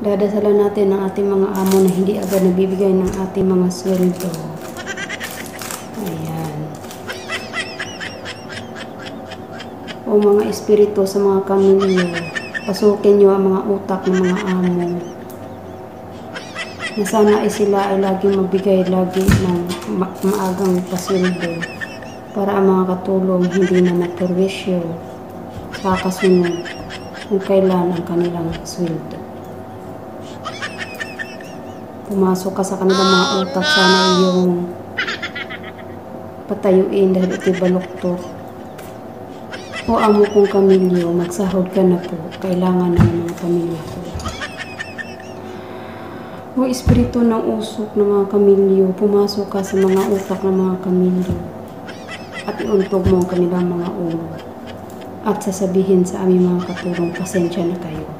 Dadasalan natin ang ating mga amo na hindi agad nabibigay ng ating mga sweldo. Ayan. O mga espiritu sa mga kamilyo, pasukin nyo ang mga utak ng mga amo. Na sana ay sila ay laging magbigay lagi ng ma- maagang pasweldo para ang mga katulong hindi na maperwisyo sa kasunod kung kailan ang kanilang sweldo. Pumasok ka sa kanilang mga utak, sana yung patayuin dahil ito'y baluktot. O amo kong kamilyo, magsahod ka na po, kailangan ng mga pamilya ko. O espiritu ng usok ng mga kamilyo, pumasok ka sa mga utak ng mga kamilyo at iuntog mo ang kanilang mga ulo at sasabihin sa aming mga katulong, pasensya na kayo.